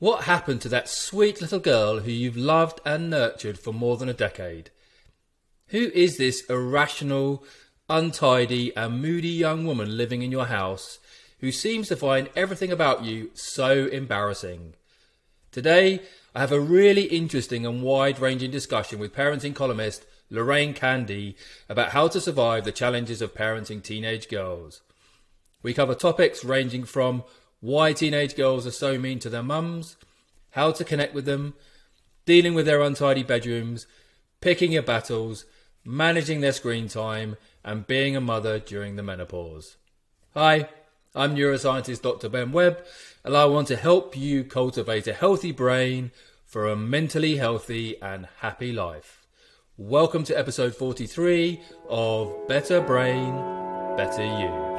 What happened to that sweet little girl who you've loved and nurtured for more than a decade? Who is this irrational, untidy, and moody young woman living in your house who seems to find everything about you so embarrassing? Today, I have a really interesting and wide ranging discussion with parenting columnist Lorraine Candy about how to survive the challenges of parenting teenage girls. We cover topics ranging from why teenage girls are so mean to their mums, how to connect with them, dealing with their untidy bedrooms, picking your battles, managing their screen time, and being a mother during the menopause. Hi, I'm neuroscientist Dr. Ben Webb, and I want to help you cultivate a healthy brain for a mentally healthy and happy life. Welcome to episode 43 of Better Brain, Better You.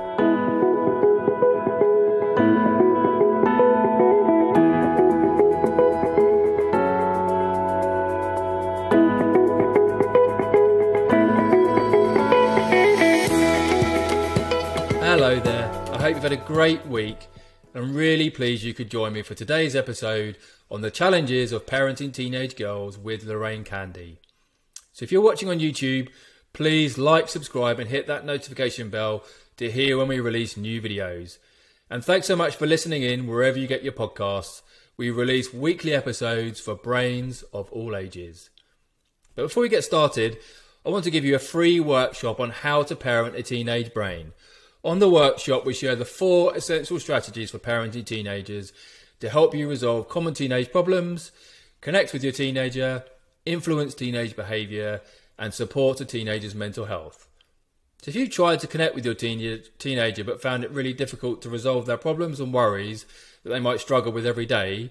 You've had a great week. And I'm really pleased you could join me for today's episode on the challenges of parenting teenage girls with Lorraine Candy. So if you're watching on YouTube, please like, subscribe, and hit that notification bell to hear when we release new videos. And thanks so much for listening in wherever you get your podcasts. We release weekly episodes for brains of all ages. But before we get started, I want to give you a free workshop on how to parent a teenage brain. On the workshop, we share the four essential strategies for parenting teenagers to help you resolve common teenage problems, connect with your teenager, influence teenage behavior, and support a teenager's mental health. So, if you tried to connect with your teen- teenager but found it really difficult to resolve their problems and worries that they might struggle with every day,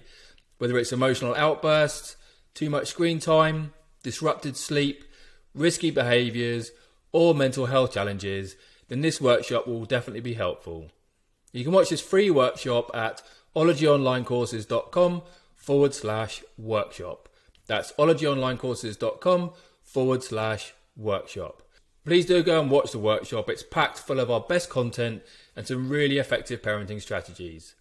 whether it's emotional outbursts, too much screen time, disrupted sleep, risky behaviors, or mental health challenges, then this workshop will definitely be helpful. You can watch this free workshop at ologyonlinecourses.com forward slash workshop. That's ologyonlinecourses.com forward slash workshop. Please do go and watch the workshop. It's packed full of our best content and some really effective parenting strategies.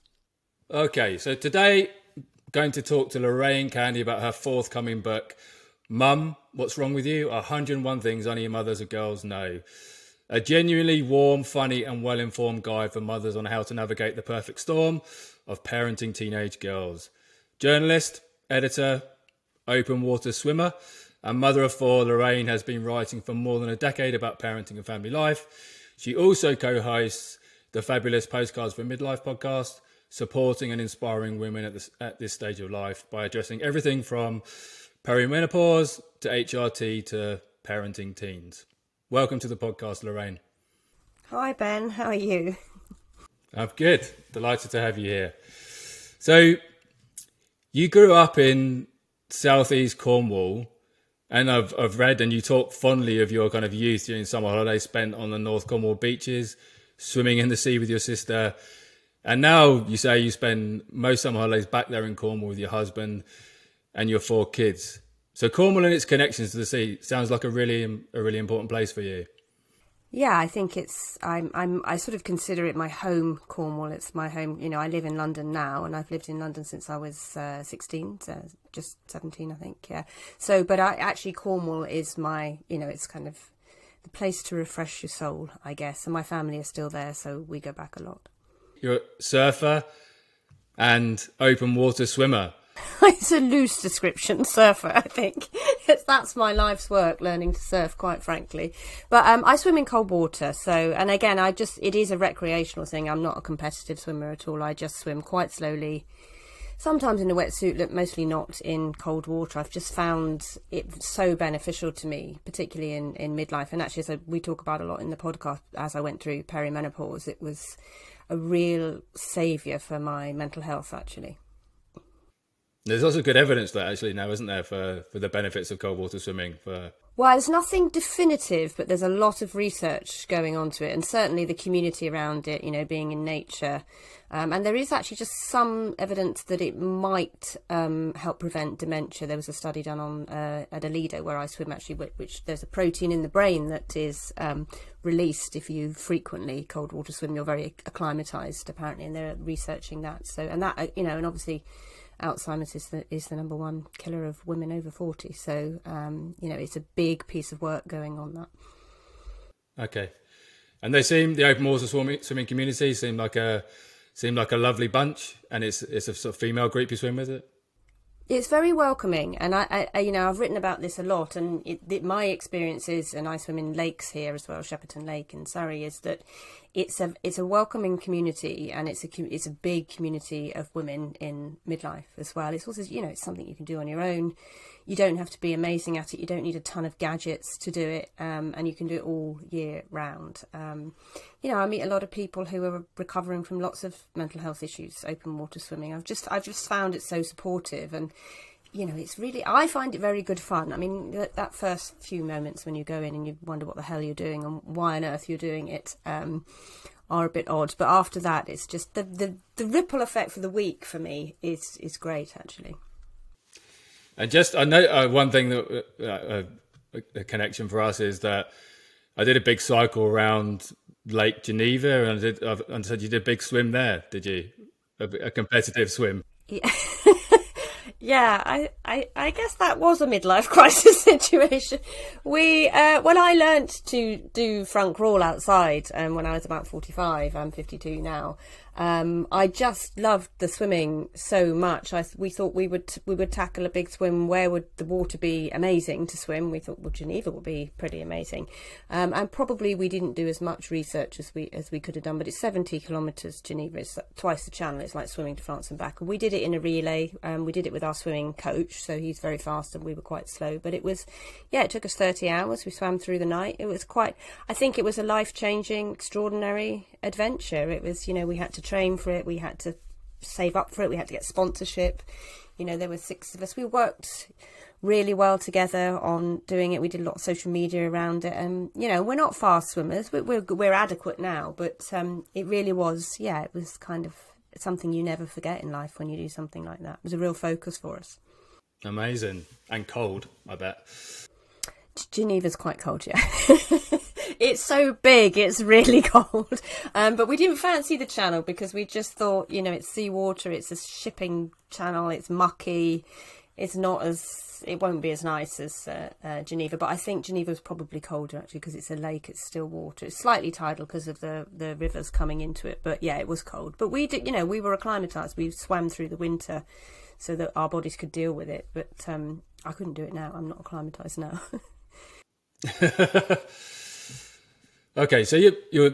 Okay, so today I'm going to talk to Lorraine Candy about her forthcoming book, Mum, What's Wrong With You? 101 Things Only Mothers of Girls Know. A genuinely warm, funny, and well informed guide for mothers on how to navigate the perfect storm of parenting teenage girls. Journalist, editor, open water swimmer, and mother of four, Lorraine has been writing for more than a decade about parenting and family life. She also co hosts the fabulous Postcards from Midlife podcast, supporting and inspiring women at this, at this stage of life by addressing everything from perimenopause to HRT to parenting teens. Welcome to the podcast, Lorraine. Hi, Ben. How are you? I'm good. Delighted to have you here. So, you grew up in southeast Cornwall, and I've, I've read and you talk fondly of your kind of youth during summer holidays spent on the North Cornwall beaches, swimming in the sea with your sister. And now you say you spend most summer holidays back there in Cornwall with your husband and your four kids. So Cornwall and its connections to the sea sounds like a really a really important place for you. Yeah, I think it's I'm I'm I sort of consider it my home Cornwall. It's my home. You know, I live in London now, and I've lived in London since I was uh, 16, so just 17, I think. Yeah. So, but I actually Cornwall is my you know it's kind of the place to refresh your soul, I guess. And my family are still there, so we go back a lot. You're a surfer and open water swimmer. it's a loose description, surfer, I think. that's my life's work, learning to surf, quite frankly. But um, I swim in cold water, so, and again, I just, it is a recreational thing. I'm not a competitive swimmer at all. I just swim quite slowly, sometimes in a wetsuit, but mostly not in cold water. I've just found it so beneficial to me, particularly in, in midlife. And actually, as we talk about a lot in the podcast, as I went through perimenopause, it was a real saviour for my mental health, actually. There's also good evidence that actually now, isn't there, for, for the benefits of cold water swimming? For well, there's nothing definitive, but there's a lot of research going on to it, and certainly the community around it. You know, being in nature, um, and there is actually just some evidence that it might um, help prevent dementia. There was a study done on uh, at a lido where I swim actually, which, which, there's a protein in the brain that is um, released if you frequently cold water swim. You're very acclimatized apparently, and they're researching that. So, and that uh, you know, and obviously Alzheimer's is the is the number one killer of women over forty. So um, you know, it's a big piece of work going on that. Okay, and they seem the open water swimming, swimming community seem like a seem like a lovely bunch, and it's it's a sort of female group you swim with it. It's very welcoming, and I, I, you know, I've written about this a lot, and it, it, my experiences, and I swim in lakes here as well, Shepperton Lake in Surrey, is that it's a it's a welcoming community, and it's a it's a big community of women in midlife as well. It's also you know it's something you can do on your own you don't have to be amazing at it. You don't need a ton of gadgets to do it, um, and you can do it all year round. Um, you know, I meet a lot of people who are recovering from lots of mental health issues. Open water swimming. I've just I've just found it so supportive, and you know, it's really I find it very good fun. I mean, that, that first few moments when you go in and you wonder what the hell you're doing and why on earth you're doing it. Um, are a bit odd, but after that, it's just the, the, the ripple effect for the week for me is is great actually. And just I know uh, one thing that uh, uh, a connection for us is that I did a big cycle around Lake Geneva, and I did. Uh, and said you did a big swim there, did you? A, a competitive swim. Yeah. yeah, I, I, I guess that was a midlife crisis situation. We, uh, when I learnt to do front crawl outside, um, when I was about 45, I'm 52 now, um, I just loved the swimming so much. I, we thought we would we would tackle a big swim. Where would the water be amazing to swim? We thought well Geneva would be pretty amazing, um, and probably we didn't do as much research as we as we could have done. But it's seventy kilometres. Geneva is twice the channel. It's like swimming to France and back. And we did it in a relay. Um, we did it with our swimming coach, so he's very fast and we were quite slow. But it was, yeah, it took us thirty hours. We swam through the night. It was quite. I think it was a life changing, extraordinary adventure. It was, you know, we had to train for it, we had to save up for it, we had to get sponsorship. You know, there were six of us. We worked really well together on doing it. We did a lot of social media around it, and you know, we're not fast swimmers. We're we're, we're adequate now, but um, it really was. Yeah, it was kind of something you never forget in life when you do something like that. It was a real focus for us. Amazing and cold, I bet. Geneva's quite cold, yeah. it's so big, it's really cold. Um, but we didn't fancy the channel because we just thought, you know, it's seawater, it's a shipping channel, it's mucky, it's not as, it won't be as nice as uh, uh, Geneva. But I think Geneva is probably colder actually because it's a lake, it's still water. It's slightly tidal because of the, the rivers coming into it. But yeah, it was cold. But we did, you know, we were acclimatized. We swam through the winter so that our bodies could deal with it. But um, I couldn't do it now. I'm not acclimatized now. okay, so your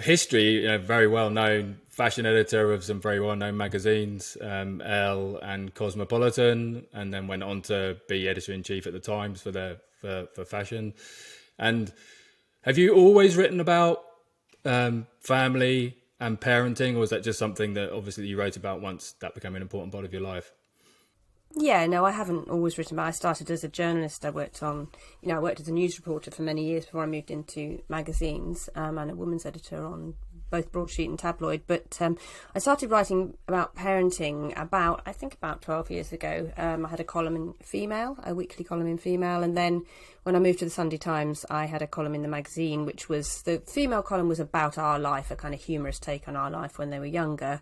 history, you know, very well known fashion editor of some very well known magazines, um, Elle and Cosmopolitan, and then went on to be editor in chief at the Times for the for, for fashion. And have you always written about um, family and parenting, or was that just something that obviously you wrote about once that became an important part of your life? Yeah, no, I haven't always written about. I started as a journalist. I worked on, you know, I worked as a news reporter for many years before I moved into magazines, um, and a women's editor on both broadsheet and tabloid. But um, I started writing about parenting about, I think, about 12 years ago. Um, I had a column in Female, a weekly column in Female. And then when I moved to the Sunday Times, I had a column in the magazine, which was the female column was about our life, a kind of humorous take on our life when they were younger.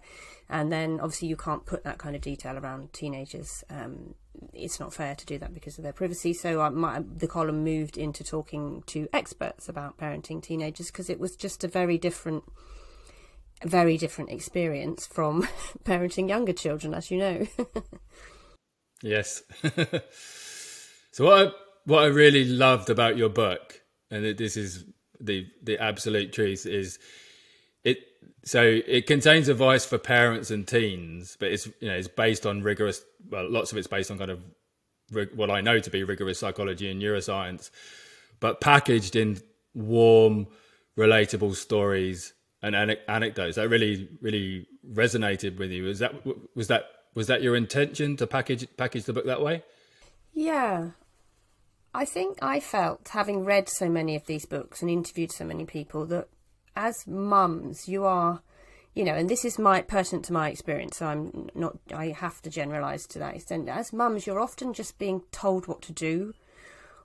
And then obviously you can't put that kind of detail around teenagers. Um, it's not fair to do that because of their privacy. So I, my, the column moved into talking to experts about parenting teenagers because it was just a very different very different experience from parenting younger children, as you know. yes. so what I, what I really loved about your book, and this is the the absolute truth, is. So it contains advice for parents and teens, but it's you know it's based on rigorous. Well, lots of it's based on kind of what I know to be rigorous psychology and neuroscience, but packaged in warm, relatable stories and anecdotes that really really resonated with you. Was that was that was that your intention to package package the book that way? Yeah. I think I felt having read so many of these books and interviewed so many people that as mums you are you know and this is my pertinent to my experience so I'm not I have to generalize to that extent as mums you're often just being told what to do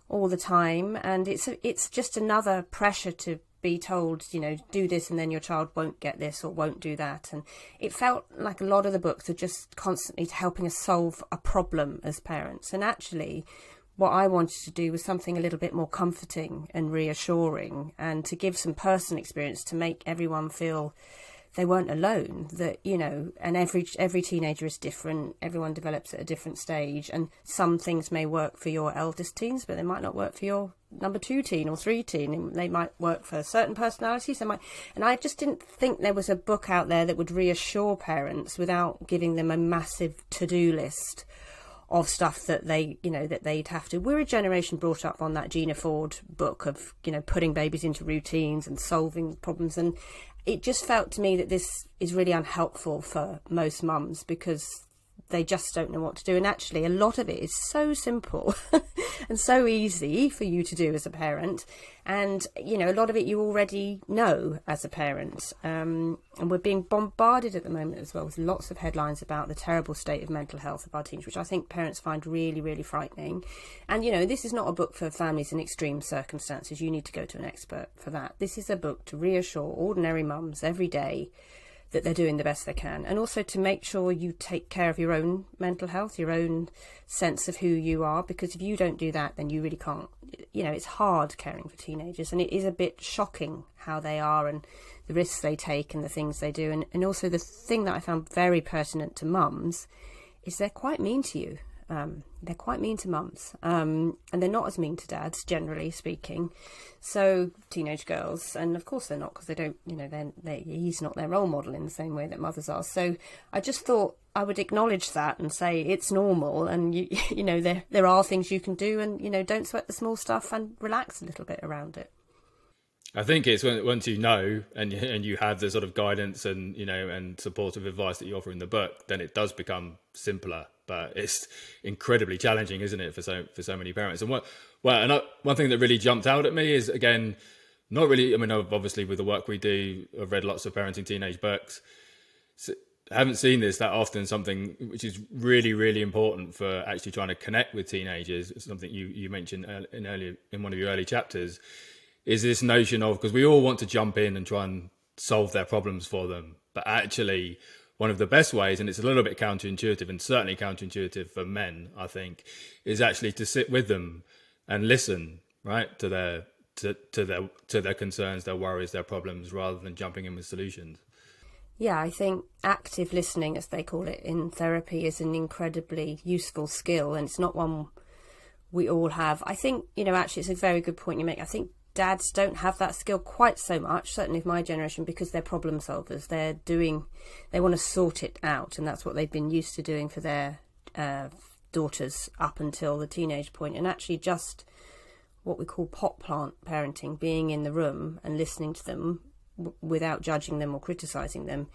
all the time and it's it's just another pressure to be told, you know, do this and then your child won't get this or won't do that. And it felt like a lot of the books are just constantly helping us solve a problem as parents. And actually, what I wanted to do was something a little bit more comforting and reassuring and to give some personal experience to make everyone feel they weren't alone that you know and every every teenager is different everyone develops at a different stage and some things may work for your eldest teens but they might not work for your number two teen or three teen and they might work for certain personalities they might and i just didn't think there was a book out there that would reassure parents without giving them a massive to-do list of stuff that they, you know, that they'd have to. We're a generation brought up on that Gina Ford book of, you know, putting babies into routines and solving problems. And it just felt to me that this is really unhelpful for most mums because they just don't know what to do. And actually, a lot of it is so simple and so easy for you to do as a parent. And, you know, a lot of it you already know as a parent. Um, and we're being bombarded at the moment as well with lots of headlines about the terrible state of mental health of our teens, which I think parents find really, really frightening. And, you know, this is not a book for families in extreme circumstances. You need to go to an expert for that. This is a book to reassure ordinary mums every day that they're doing the best they can, and also to make sure you take care of your own mental health, your own sense of who you are, because if you don't do that, then you really can't. You know, it's hard caring for teenagers, and it is a bit shocking how they are and the risks they take and the things they do, and, and also the thing that I found very pertinent to mums is they're quite mean to you. Um, they're quite mean to mums, um, and they're not as mean to dads, generally speaking. So teenage girls, and of course they're not because they don't, you know, they're, they he's not their role model in the same way that mothers are. So I just thought I would acknowledge that and say it's normal, and you, you know, there there are things you can do, and you know, don't sweat the small stuff and relax a little bit around it. I think it's once you know and and you have the sort of guidance and you know and supportive advice that you offer in the book, then it does become simpler. But it's incredibly challenging, isn't it, for so for so many parents? And what well, and one thing that really jumped out at me is again, not really. I mean, obviously with the work we do, I've read lots of parenting teenage books. So I haven't seen this that often. Something which is really, really important for actually trying to connect with teenagers. Something you you mentioned in earlier in one of your early chapters is this notion of because we all want to jump in and try and solve their problems for them, but actually one of the best ways, and it's a little bit counterintuitive and certainly counterintuitive for men, I think, is actually to sit with them and listen, right, to their to, to their to their concerns, their worries, their problems, rather than jumping in with solutions. Yeah, I think active listening, as they call it in therapy, is an incredibly useful skill, and it's not one we all have. I think, you know, actually, it's a very good point you make. I think dads don't have that skill quite so much, certainly of my generation, because they're problem solvers. They're doing, they want to sort it out, and that's what they've been used to doing for their uh, daughters up until the teenage point. And actually, just what we call pot plant parenting, being in the room and listening to them w- without judging them or criticizing them,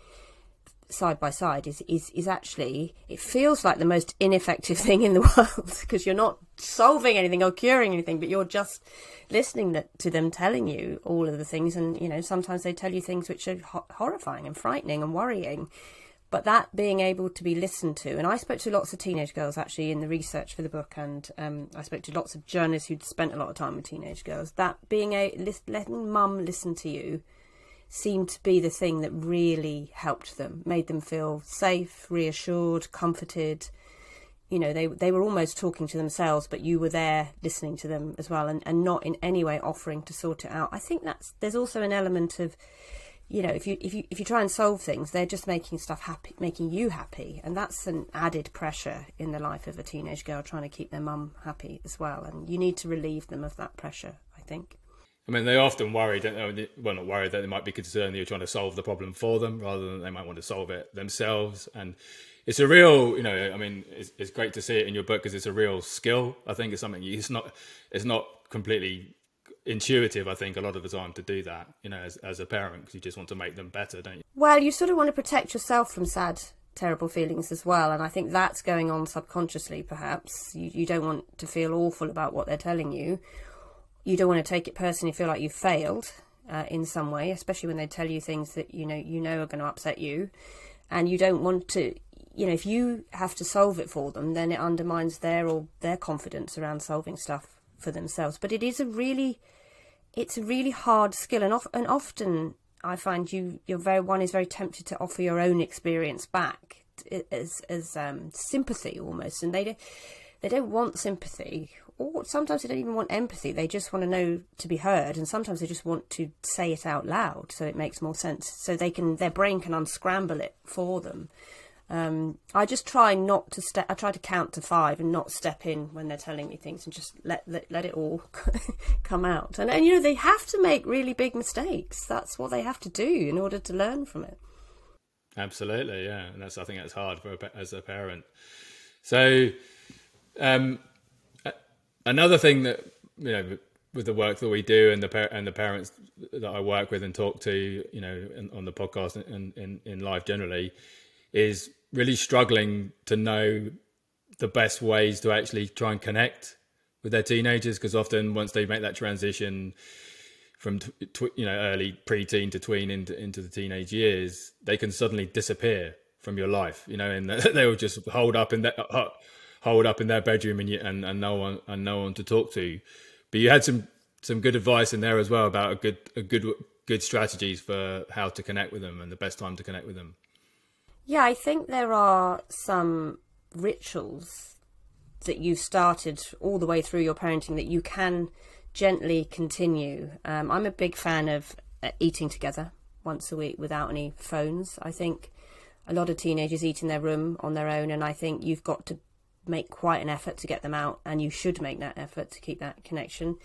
side by side is, is, is actually, it feels like the most ineffective thing in the world because you're not solving anything or curing anything, but you're just listening to them telling you all of the things. And, you know, sometimes they tell you things which are ho- horrifying and frightening and worrying. But that being able to be listened to, and I spoke to lots of teenage girls actually in the research for the book, and um, I spoke to lots of journalists who'd spent a lot of time with teenage girls. That being a letting mum listen to you seemed to be the thing that really helped them, made them feel safe, reassured, comforted. You know, they they were almost talking to themselves, but you were there listening to them as well, and, and not in any way offering to sort it out. I think that's there's also an element of, you know, if you if you if you try and solve things, they're just making stuff happy, making you happy, and that's an added pressure in the life of a teenage girl trying to keep their mum happy as well. And you need to relieve them of that pressure. I think. I mean, they often worry, don't they? Well, not worried that they might be concerned that you're trying to solve the problem for them rather than they might want to solve it themselves. And it's a real, you know, I mean, it's, it's great to see it in your book because it's a real skill. I think it's something it's not, it's not completely intuitive. I think a lot of the time to do that, you know, as, as a parent, because you just want to make them better, don't you? Well, you sort of want to protect yourself from sad terrible feelings as well and i think that's going on subconsciously perhaps you, you don't want to feel awful about what they're telling you you don't want to take it personally, feel like you've failed uh, in some way, especially when they tell you things that you know you know are going to upset you, and you don't want to. You know, if you have to solve it for them, then it undermines their or their confidence around solving stuff for themselves. But it is a really it's a really hard skill, and, of, and often I find you you're very one is very tempted to offer your own experience back as as um, sympathy almost, and they they don't want sympathy, or sometimes they don't even want empathy. They just want to know to be heard, and sometimes they just want to say it out loud so it makes more sense, so they can their brain can unscramble it for them. Um, I just try not to step. I try to count to five and not step in when they're telling me things, and just let let, let it all come out. And and you know they have to make really big mistakes. That's what they have to do in order to learn from it. Absolutely, yeah, and that's I think that's hard for a, as a parent. So, um, another thing that you know with the work that we do and the and the parents that I work with and talk to, you know, on the podcast and in, in life generally, is really struggling to know the best ways to actually try and connect with their teenagers because often once they make that transition from tw- you know early preteen to tween into into the teenage years they can suddenly disappear from your life you know and they will just hold up in that uh, hold up in their bedroom and, you, and and no one and no one to talk to but you had some some good advice in there as well about a good a good good strategies for how to connect with them and the best time to connect with them yeah, I think there are some rituals that you've started all the way through your parenting that you can gently continue. Um, I'm a big fan of uh, eating together once a week without any phones. I think a lot of teenagers eat in their room on their own, and I think you've got to make quite an effort to get them out, and you should make that effort to keep that connection.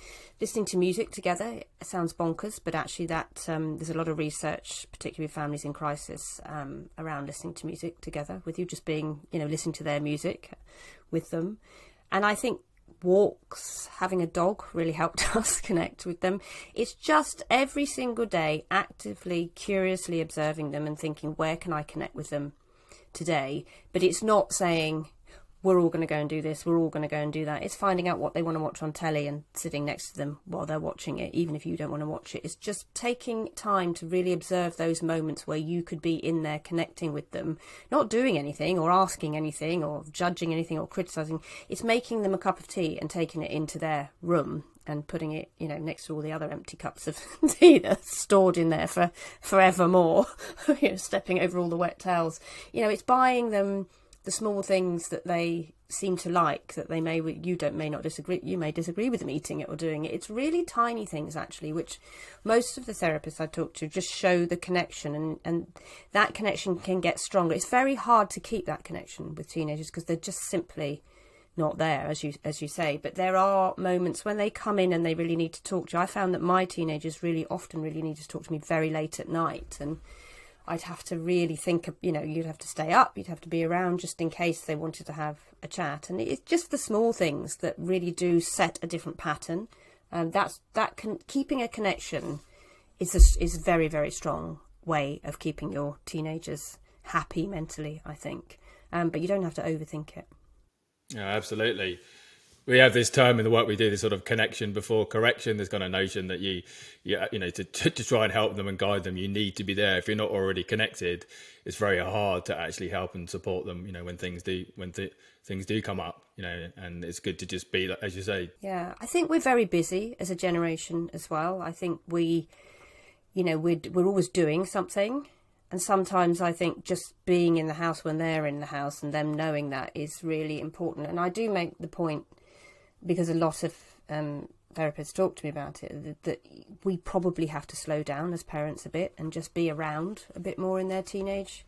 Listening to music together sounds bonkers, but actually, that um, there's a lot of research, particularly with families in crisis, um, around listening to music together with you, just being, you know, listening to their music with them. And I think walks, having a dog really helped us connect with them. It's just every single day actively, curiously observing them and thinking, where can I connect with them today? But it's not saying, we're all going to go and do this, we're all going to go and do that. It's finding out what they want to watch on telly and sitting next to them while they're watching it, even if you don't want to watch it. It's just taking time to really observe those moments where you could be in there connecting with them, not doing anything or asking anything or judging anything or criticizing. It's making them a cup of tea and taking it into their room and putting it, you know, next to all the other empty cups of tea that's stored in there for forevermore, you know, stepping over all the wet towels. You know, it's buying them the small things that they seem to like that they may you don't may not disagree you may disagree with them eating it or doing it. It's really tiny things actually which most of the therapists i talk to just show the connection and and that connection can get stronger. It's very hard to keep that connection with teenagers because they're just simply not there as you as you say. But there are moments when they come in and they really need to talk to you. I found that my teenagers really often really need to talk to me very late at night and I'd have to really think you know, you'd have to stay up, you'd have to be around just in case they wanted to have a chat. And it's just the small things that really do set a different pattern. And that's, that can, keeping a connection is a, is a very, very strong way of keeping your teenagers happy mentally, I think. Um, but you don't have to overthink it. Yeah, absolutely we have this term in the work we do, this sort of connection before correction. There's kind of notion that you, you, you know, to, to, to, try and help them and guide them, you need to be there. If you're not already connected, it's very hard to actually help and support them. You know, when things do when th- things do come up, you know, and it's good to just be, as you say. Yeah, I think we're very busy as a generation as well. I think we, you know, we're we're always doing something. And sometimes I think just being in the house when they're in the house and them knowing that is really important. And I do make the point because a lot of um, therapists talk to me about it that, that, we probably have to slow down as parents a bit and just be around a bit more in their teenage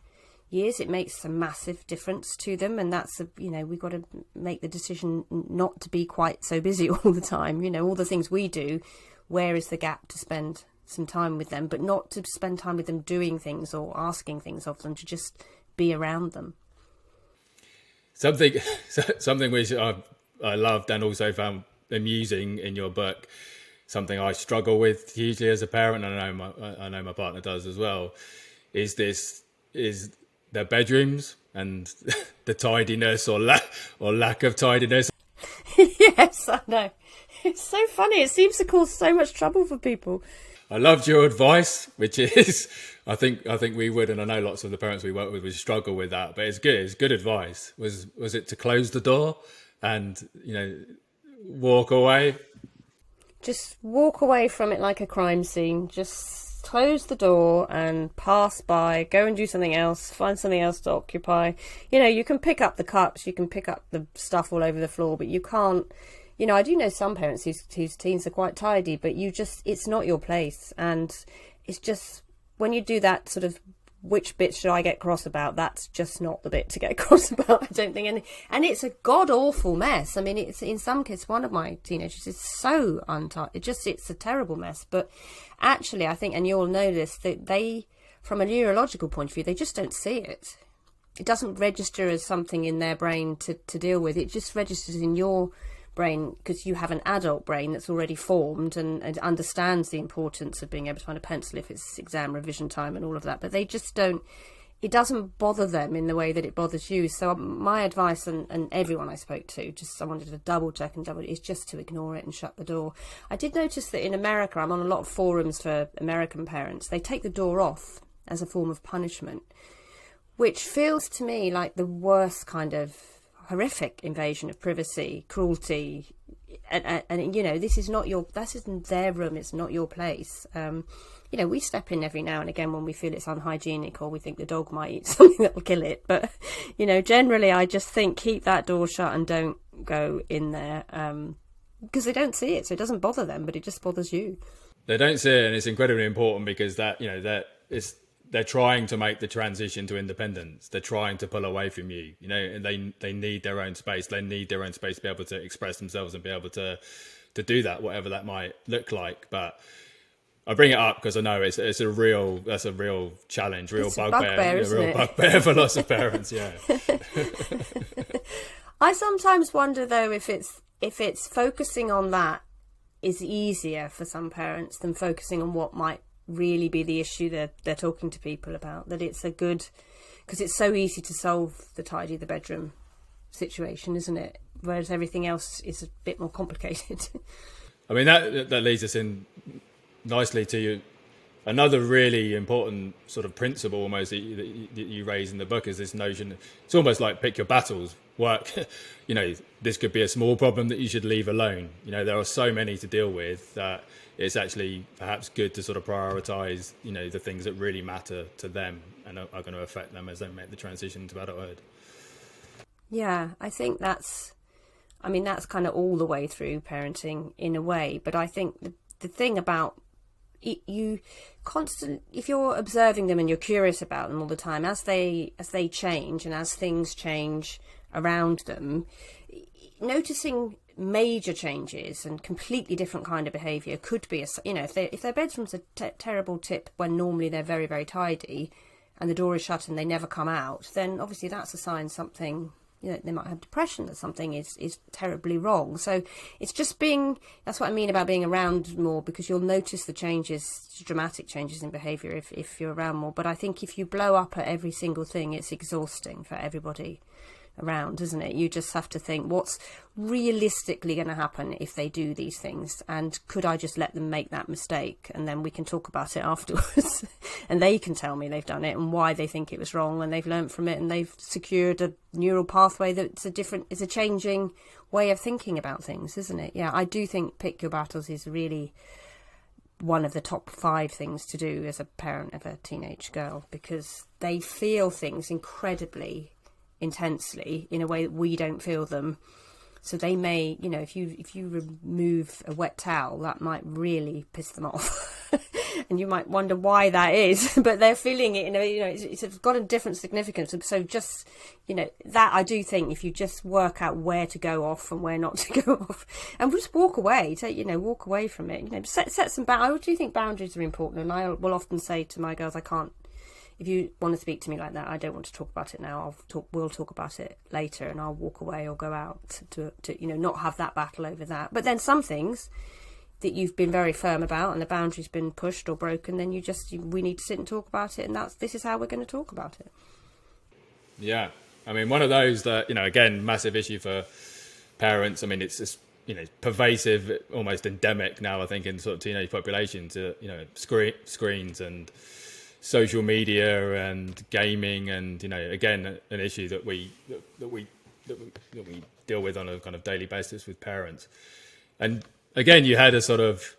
years. It makes a massive difference to them, and that's a, you know we've got to make the decision not to be quite so busy all the time. You know all the things we do. Where is the gap to spend some time with them, but not to spend time with them doing things or asking things of them, to just be around them. Something, something which I've I loved and also found amusing in your book. Something I struggle with hugely as a parent, and I know my I know my partner does as well. Is this is their bedrooms and the tidiness or lack or lack of tidiness? yes, I know. It's so funny. It seems to cause so much trouble for people. I loved your advice, which is, I think, I think we would, and I know lots of the parents we work with would struggle with that, but it's good. It's good advice. Was was it to close the door and you know walk away. just walk away from it like a crime scene. Just close the door and pass by, go and do something else, find something else to occupy. You know, you can pick up the cups, you can pick up the stuff all over the floor, but you can't. You know, I do know some parents whose, whose teens are quite tidy, but you just, it's not your place. And it's just, when you do that sort of which bit should I get cross about? That's just not the bit to get cross about, I don't think. And and it's a god awful mess. I mean, it's in some cases one of my teenagers is so untidy. It just it's a terrible mess. But actually, I think, and you'll know this, that they, from a neurological point of view, they just don't see it. It doesn't register as something in their brain to, to deal with. It just registers in your brain because you have an adult brain that's already formed and, and, understands the importance of being able to find a pencil if it's exam revision time and all of that. But they just don't. It doesn't bother them in the way that it bothers you. So um, my advice, and, and everyone I spoke to, just I wanted to double check and double, is just to ignore it and shut the door. I did notice that in America, I'm on a lot of forums for American parents. They take the door off as a form of punishment, which feels to me like the worst kind of horrific invasion of privacy, cruelty, and, and, and, you know this is not your this isn't their room. It's not your place. Um, you know we step in every now and again when we feel it's unhygienic or we think the dog might eat something that will kill it. But you know generally I just think keep that door shut and don't go in there um, because they don't see it, so it doesn't bother them, but it just bothers you. They don't see it, and it's incredibly important because that you know that it's they're trying to make the transition to independence. They're trying to pull away from you, you know, and they they need their own space. They need their own space to be able to express themselves and be able to to do that, whatever that might look like. But I bring it up because I know it's it's a real that's a real challenge, real bugbear, a real bugbear for lots of parents. Yeah. I sometimes wonder though if it's if it's focusing on that is easier for some parents than focusing on what might really be the issue that they're talking to people about. That it's a good because it's so easy to solve the tidy the bedroom situation, isn't it? Whereas everything else is a bit more complicated. I mean that that leads us in nicely to you. another really important sort of principle almost that you, that you, raise in the book is this notion it's almost like pick your battles work you know this could be a small problem that you should leave alone you know there are so many to deal with that it's actually perhaps good to sort of prioritize, you know, the things that really matter to them and are, are going to affect them as they make the transition to adulthood. Yeah, I think that's, I mean, that's kind of all the way through parenting in a way. But I think the, the thing about you constant, if you're observing them and you're curious about them all the time, as they as they change and as things change around them, noticing major changes and completely different kind of behaviour could be a you know if they if their bedroom's a terrible tip when normally they're very very tidy and the door is shut and they never come out then obviously that's a sign something you know they might have depression that something is is terribly wrong. So it's just being that's what i mean about being around more because you'll notice the changes dramatic changes in behavior if if you're around more. But i think if you blow up at every single thing it's exhausting for everybody around, isn't it? You just have to think what's realistically going to happen if they do these things, and could I just let them make that mistake, and then we can talk about it afterwards, and they can tell me they've done it and why they think it was wrong, and they've learned from it, and they've secured a neural pathway that's a different, is a changing way of thinking about things, isn't it? Yeah, I do think pick your battles is really one of the top five things to do as a parent of a teenage girl because they feel things incredibly intensely in a way that we don't feel them. So they may, you know, if you if you remove a wet towel, that might really piss them off, and you might wonder why that is. but they're feeling it, you know, you know, it's, it's got a different significance. So just, you know, that I do think if you just work out where to go off and where not to go off, and just walk away, take, you know, walk away from it. You know, set set some. Ba- I do think boundaries are important, and I will often say to my girls, I can't if you want to speak to me like that, I don't want to talk about it now. I'll talk. We'll talk about it later, and I'll walk away or go out to, to you know not have that battle over that. But then some things that you've been very firm about and the boundary's been pushed or broken, then you just you, we need to sit and talk about it, and that's this is how we're going to talk about it. Yeah, I mean, one of those that you know, again, massive issue for parents. I mean, it's just you know pervasive, almost endemic now. I think in sort of teenage populations, uh, you know, screen screens and social media and gaming and you know again an issue that we that we that we, that we deal with on a kind of daily basis with parents and again, you had a sort of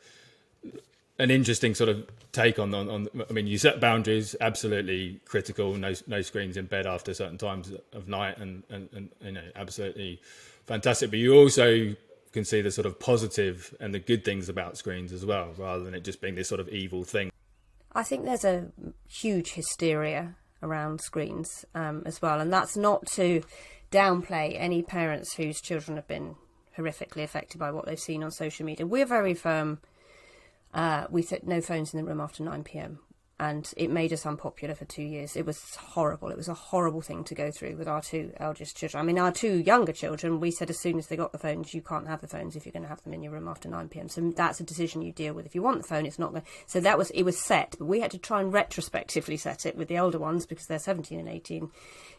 an interesting sort of take on, on, on I mean, you set boundaries, absolutely critical. No, no screens in bed after certain times of night, and, and, and you know, absolutely fantastic. But you also can see the sort of positive and the good things about screens as well, rather than it just being this sort of evil thing. I think there's a huge hysteria around screens um, as well, and that's not to downplay any parents whose children have been horrifically affected by what they've seen on social media. We're very firm. Uh, we said no phones in the room after 9 p.m. And it made us unpopular for two years. It was horrible. It was a horrible thing to go through with our two eldest children. I mean, our two younger children, we said as soon as they got the phones, you can't have the phones if you're going to have them in your room after 9 p.m. So that's a decision you deal with. If you want the phone, it's not going. So that was it was set, but we had to try and retrospectively set it with the older ones because they're 17 and 18.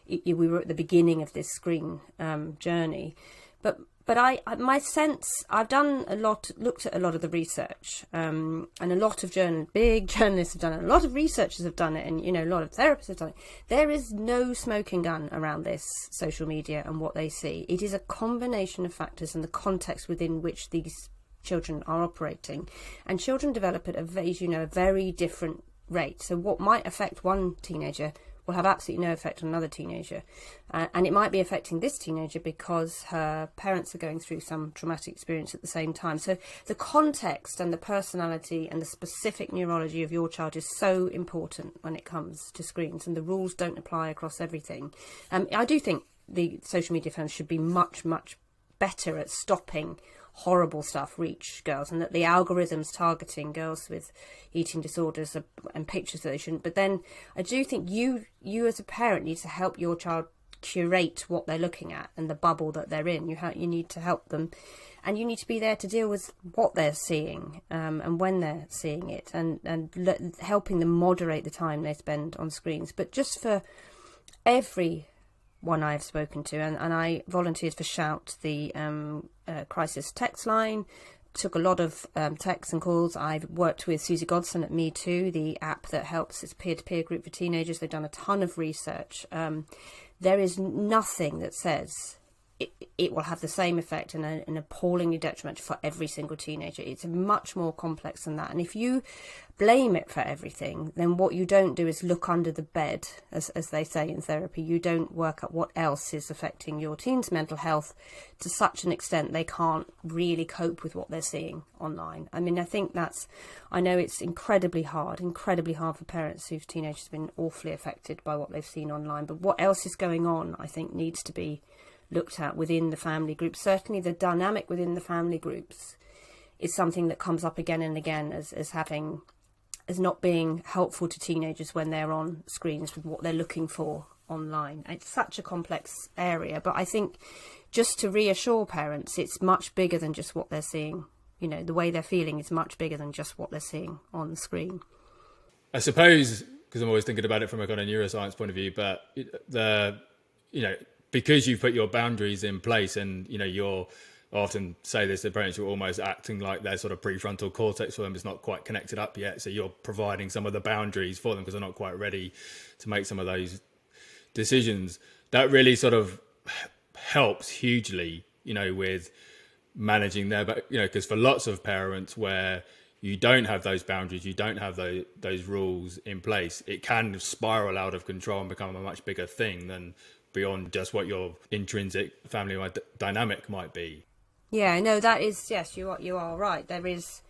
we were at the beginning of this screen um, journey, but but I, my sense, I've done a lot, looked at a lot of the research, um, and a lot of journal, big journalists have done it, a lot of researchers have done it, and you know, a lot of therapists have done it. There is no smoking gun around this social media and what they see. It is a combination of factors and the context within which these children are operating, and children develop at a, as you know, a very different rate. So, what might affect one teenager will have absolutely no effect on another teenager. Uh, and it might be affecting this teenager because her parents are going through some traumatic experience at the same time. So the context and the personality and the specific neurology of your child is so important when it comes to screens, and the rules don't apply across everything. Um, I do think the social media firms should be much, much better at stopping horrible stuff reach girls and that the algorithms targeting girls with eating disorders are, and pictures that they shouldn't. But then i do think you you as a parent need to help your child curate what they're looking at and the bubble that they're in. You ha- you need to help them and you need to be there to deal with what they're seeing um, and when they're seeing it and and le- helping them moderate the time they spend on screens. But just for every one I've spoken to, and, and I volunteered for Shout, the um, uh, crisis text line. Took a lot of um, texts and calls. I've worked with Suzy Godson at MeeToo, the app that helps. It's peer to peer group for teenagers. They've done a ton of research. Um, there is nothing that says it, it will have the same effect and an appallingly detrimental for every single teenager. It's much more complex than that. And if you blame it for everything, then what you don't do is look under the bed, as, as they say in therapy. You don't work out what else is affecting your teen's mental health to such an extent they can't really cope with what they're seeing online. I mean, I think that's, I know it's incredibly hard, incredibly hard for parents whose teenagers have been awfully affected by what they've seen online. But what else is going on, I think, needs to be looked at within the family groups. Certainly, the dynamic within the family groups is something that comes up again and again as, as having as not being helpful to teenagers when they're on screens with what they're looking for online. It's such a complex area, but I think just to reassure parents, it's much bigger than just what they're seeing. You know, the way they're feeling is much bigger than just what they're seeing on the screen. I suppose because I'm always thinking about it from a kind of neuroscience point of view, but the you know because you've put your boundaries in place and you know you're often say this to parents, you're almost acting like their sort of prefrontal cortex for them is not quite connected up yet. So you're providing some of the boundaries for them because they're not quite ready to make some of those decisions. That really sort of helps hugely, you know, with managing their, but you know, because for lots of parents where you don't have those boundaries, you don't have those those rules in place, it can spiral out of control and become a much bigger thing than beyond just what your intrinsic family dynamic might be. Yeah, no, that is yes, you are you are right. There is,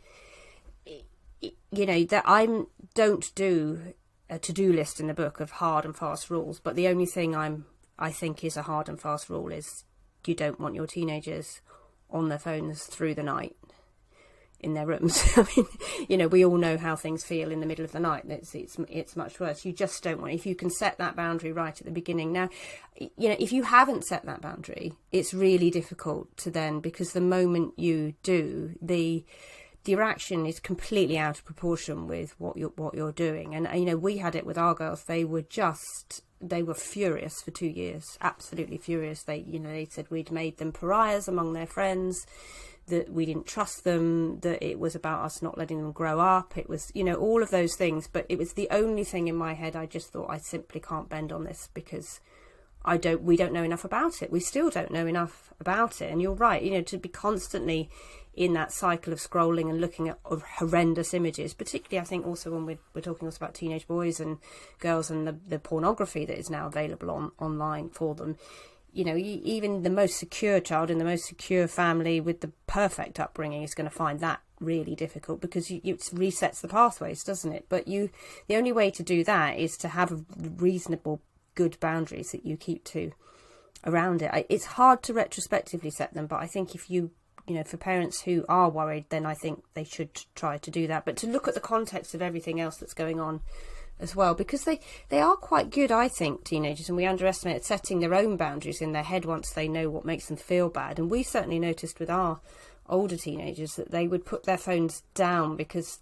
you know, that I don't do a to do list in the book of hard and fast rules, but the only thing I'm I think is a hard and fast rule is you don't want your teenagers on their phones through the night in their rooms. I mean, you know, we all know how things feel in the middle of the night. It's it's it's much worse. You just don't want. If you can set that boundary right at the beginning. Now, you know, if you haven't set that boundary, it's really difficult to then because the moment you do, the the reaction is completely out of proportion with what you're what you're doing. And you know, we had it with our girls. They were just they were furious for two years, absolutely furious. They, you know, they said we'd made them pariahs among their friends that we didn't trust them, that it was about us not letting them grow up. It was, you know, all of those things. But it was the only thing in my head I just thought I simply can't bend on this because I don't we don't know enough about it. We still don't know enough about it. And you're right, you know, to be constantly in that cycle of scrolling and looking at horrendous images, particularly I think also when we're, we're talking also about teenage boys and girls and the, the pornography that is now available on online for them. You know, even the most secure child in the most secure family with the perfect upbringing is going to find that really difficult because you, it resets the pathways, doesn't it? But you, the only way to do that is to have a reasonable, good boundaries that you keep to around it. It's hard to retrospectively set them, but I think if you, you know, for parents who are worried, then I think they should try to do that. But to look at the context of everything else that's going on as well, because they, they are quite good, I think, teenagers, and we underestimate setting their own boundaries in their head once they know what makes them feel bad. And we certainly noticed with our older teenagers that they would put their phones down because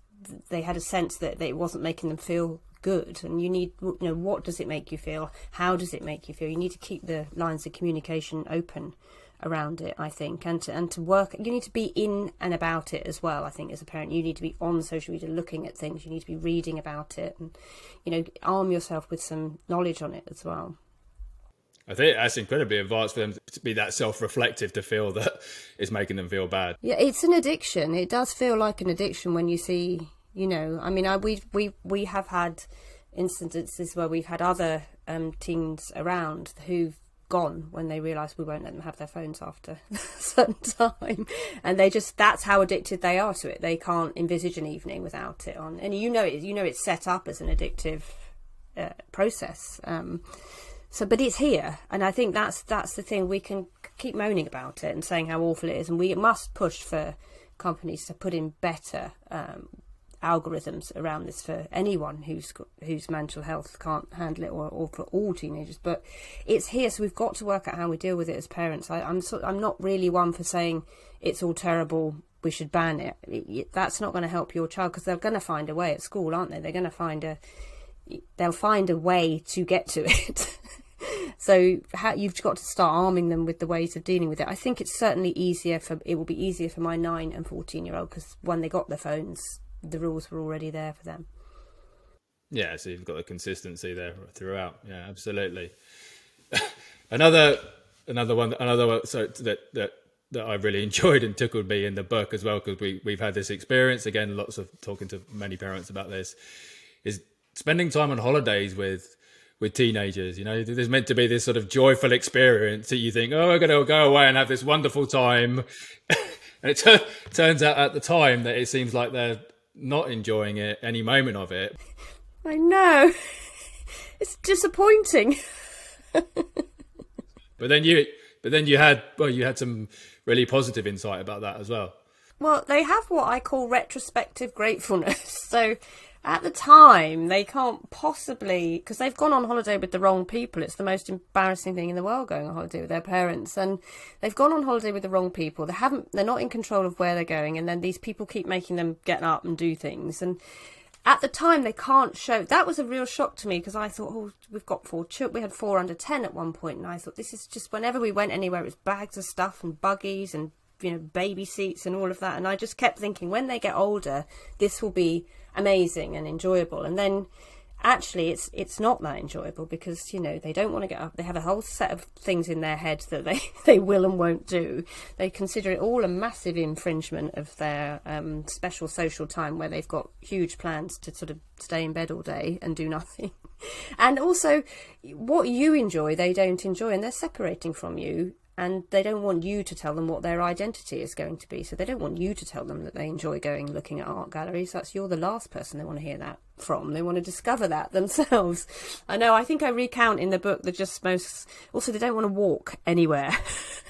they had a sense that it wasn't making them feel good and you need you know what does it make you feel? How does it make you feel? You need to keep the lines of communication open around it i think and to and to work you need to be in and about it as well i think as a parent. You need to be on social media looking at things. You need to be reading about it and you know arm yourself with some knowledge on it as well. I think that's incredibly advanced for them to be that self-reflective to feel that it's making them feel bad. Yeah, it's an addiction. It does feel like an addiction when you see, you know. I mean, I, we we we have had instances where we've had other um, teens around who've gone when they realise we won't let them have their phones after a certain time, and they just that's how addicted they are to it. They can't envisage an evening without it on, and you know it. You know it's set up as an addictive uh, process. Um, so, but it's here, and I think that's that's the thing. We can keep moaning about it and saying how awful it is, and we must push for companies to put in better um, algorithms around this for anyone who's whose mental health can't handle it, or, or for all teenagers. But it's here, so we've got to work out how we deal with it as parents. I, am so, I'm not really one for saying it's all terrible. We should ban it. it, it that's not going to help your child because they're going to find a way at school, aren't they? They're going to find a they'll find a way to get to it. so how, you've got to start arming them with the ways of dealing with it. I think it's certainly easier for it will be easier for my nine and fourteen year old because when they got their phones, the rules were already there for them. Yeah, so you've got the consistency there throughout. Yeah, absolutely. another another one another one so that that that I really enjoyed and tickled me in the book as well because we we've had this experience again. Lots of talking to many parents about this is spending time on holidays with with teenagers. You know, there's meant to be this sort of joyful experience that you think, oh, we're going to go away and have this wonderful time. and it t- turns out at the time that it seems like they're not enjoying it any moment of it. I know. It's disappointing. but then you, but then you had, well, you had some really positive insight about that as well. Well, they have what I call retrospective gratefulness. So at the time they can't possibly because they've gone on holiday with the wrong people. It's the most embarrassing thing in the world going on holiday with their parents. And they've gone on holiday with the wrong people. They haven't they're not in control of where they're going. And then these people keep making them get up and do things. And at the time they can't show that was a real shock to me because i thought oh we've got four children we had four under 10 at one point. And i thought this is just whenever we went anywhere it was bags of stuff and buggies and you know baby seats and all of that. And i just kept thinking when they get older this will be amazing and enjoyable. And then actually it's it's not that enjoyable because you know they don't want to get up. They have a whole set of things in their head that they they will and won't do. They consider it all a massive infringement of their um, special social time where they've got huge plans to sort of stay in bed all day and do nothing. And also what you enjoy they don't enjoy and they're separating from you and they don't want you to tell them what their identity is going to be. So they don't want you to tell them that they enjoy going looking at art galleries. That's you're the last person they want to hear that from. They want to discover that themselves. I know. I think I recount in the book the just most. Also, they don't want to walk anywhere,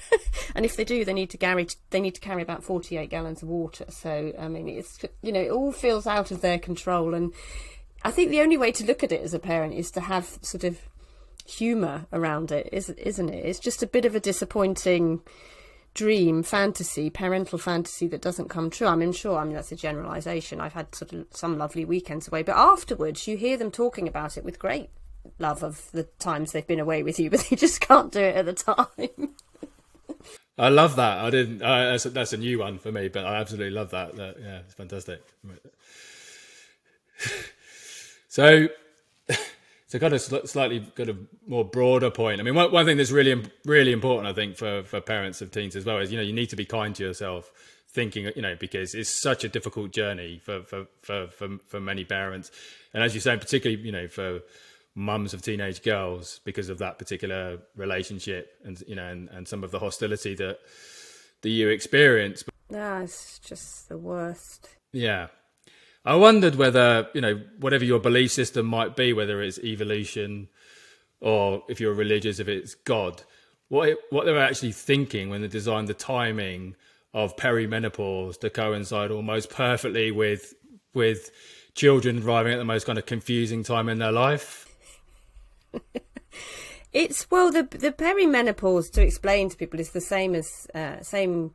and if they do, they need to carry they need to carry about forty eight gallons of water. So I mean, it's you know, it all feels out of their control and. I think the only way to look at it as a parent is to have sort of humour around it, isn't it? It's just a bit of a disappointing dream fantasy, parental fantasy that doesn't come true. I mean, sure, I mean, that's a generalisation. I've had sort of some lovely weekends away, but afterwards you hear them talking about it with great love of the times they've been away with you, but they just can't do it at the time. I love that. I didn't. That's, a, that's a new one for me, but I absolutely love that. that yeah, it's fantastic. So a kind of slightly kind of more broader point. I mean, one, one thing that's really really important, I think, for for parents of teens as well is you know you need to be kind to yourself thinking you know because it's such a difficult journey for for for for, for many parents. And as you say particularly you know for mums of teenage girls because of that particular relationship and you know and, and some of the hostility that that you experience. No it's just the worst. Yeah i wondered whether you know whatever your belief system might be whether it's evolution or if you're religious if it's god what what they were actually thinking when they designed the timing of perimenopause to coincide almost perfectly with with children arriving at the most kind of confusing time in their life. it's well the the perimenopause to explain to people is the same as uh, same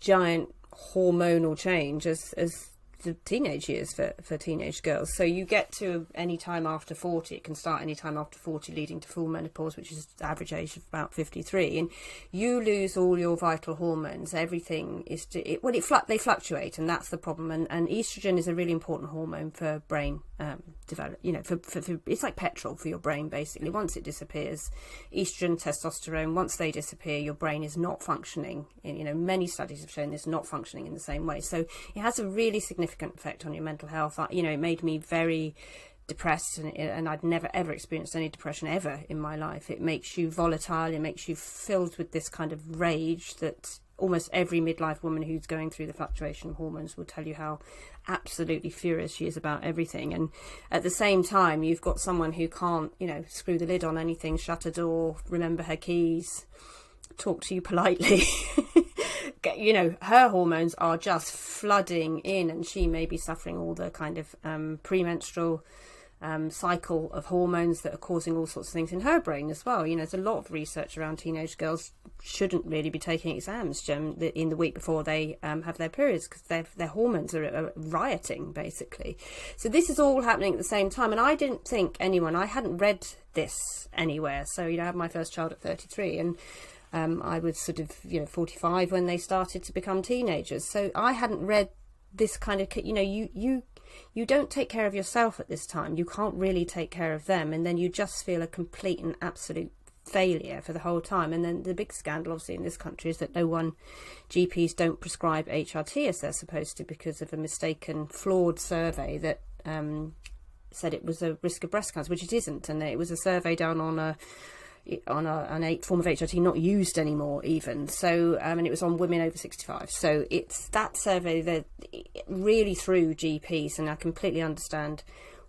giant hormonal change as as the teenage years for, for teenage girls. So you get to any time after 40, it can start any time after 40, leading to full menopause, which is the average age of about 53. And you lose all your vital hormones. Everything is, to, it, well, it they fluctuate, and that's the problem. And, and estrogen is a really important hormone for brain um, develop. You know, for, for, for, it's like petrol for your brain, basically. Once it disappears, estrogen, testosterone, once they disappear, your brain is not functioning. You know, many studies have shown this not functioning in the same way. So it has a really significant effect on your mental health. You know, it made me very depressed and, and I'd never ever experienced any depression ever in my life. It makes you volatile, it makes you filled with this kind of rage that almost every midlife woman who's going through the fluctuation of hormones will tell you how absolutely furious she is about everything. And at the same time, you've got someone who can't, you know, screw the lid on anything, shut a door, remember her keys, talk to you politely. you know, her hormones are just flooding in, and she may be suffering all the kind of um, premenstrual um, cycle of hormones that are causing all sorts of things in her brain as well. You know, there's a lot of research around teenage girls shouldn't really be taking exams in the week before they um, have their periods because their their hormones are, are, rioting basically. So this is all happening at the same time, and I didn't think anyone. I hadn't read this anywhere. So you know, I had my first child at 33, and um, I was sort of, you know, 45 when they started to become teenagers. So I hadn't read this kind of, you know, you, you, you don't take care of yourself at this time. You can't really take care of them. And then you just feel a complete and absolute failure for the whole time. And then the big scandal, obviously, in this country is that no one, GPs don't prescribe HRT as they're supposed to because of a mistaken, flawed survey that um, said it was a risk of breast cancer, which it isn't. And it was a survey done on a on a, an a form of HRT not used anymore even. So um, and it was on women over 65 so it's that survey that really threw GPs and I completely understand